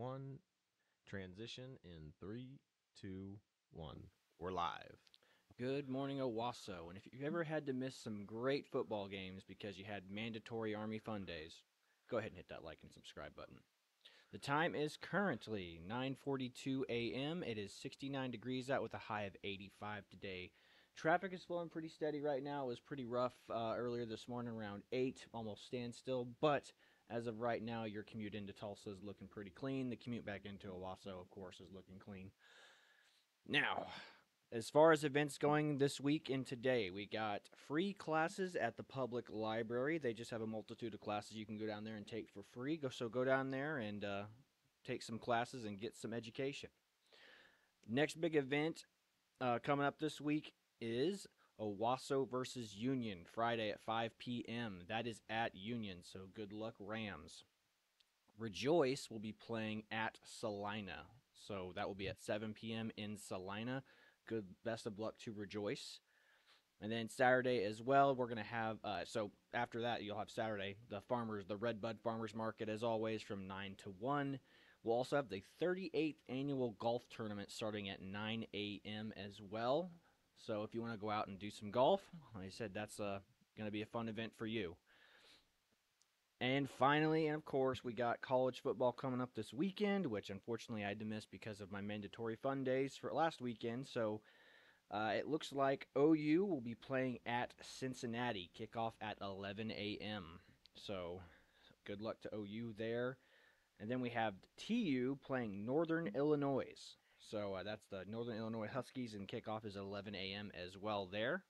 one. Transition in three, two, one. We're live. Good morning, Owasso. And if you've ever had to miss some great football games because you had mandatory Army Fun Days, go ahead and hit that like and subscribe button. The time is currently 9:42 a.m. It is 69 degrees out with a high of 85 today. Traffic is flowing pretty steady right now. It was pretty rough uh, earlier this morning around 8, almost standstill. But as of right now, your commute into Tulsa is looking pretty clean. The commute back into Owasso, of course, is looking clean. Now, as far as events going this week and today, we got free classes at the public library. They just have a multitude of classes you can go down there and take for free. Go so go down there and uh, take some classes and get some education. Next big event uh, coming up this week is Owasso versus Union Friday at 5 p.m. That is at Union, so good luck, Rams. Rejoice will be playing at Salina, so that will be at 7 p.m. in Salina. Good, best of luck to Rejoice. And then Saturday as well, we're gonna have. Uh, so after that, you'll have Saturday the farmers, the Red Bud Farmers Market, as always, from nine to one. We'll also have the 38th annual golf tournament starting at 9 a.m. as well. So if you want to go out and do some golf, like I said, that's uh, going to be a fun event for you. And finally, and of course, we got college football coming up this weekend, which unfortunately I had to miss because of my mandatory fun days for last weekend. So uh, it looks like OU will be playing at Cincinnati, kickoff at 11 a.m. So good luck to OU there. And then we have TU playing Northern Illinois. So uh, that's the Northern Illinois Huskies, and kickoff is 11 a.m. as well there.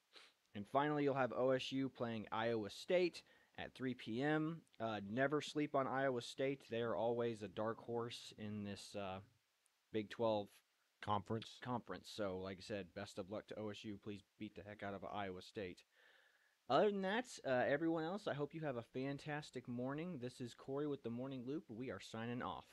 And finally, you'll have OSU playing Iowa State at 3 p.m. Uh, never sleep on Iowa State. They're always a dark horse in this uh, Big 12 Conference. conference. So, like I said, best of luck to OSU. Please beat the heck out of Iowa State. Other than that, uh, everyone else, I hope you have a fantastic morning. This is Corey with the Morning Loop. We are signing off.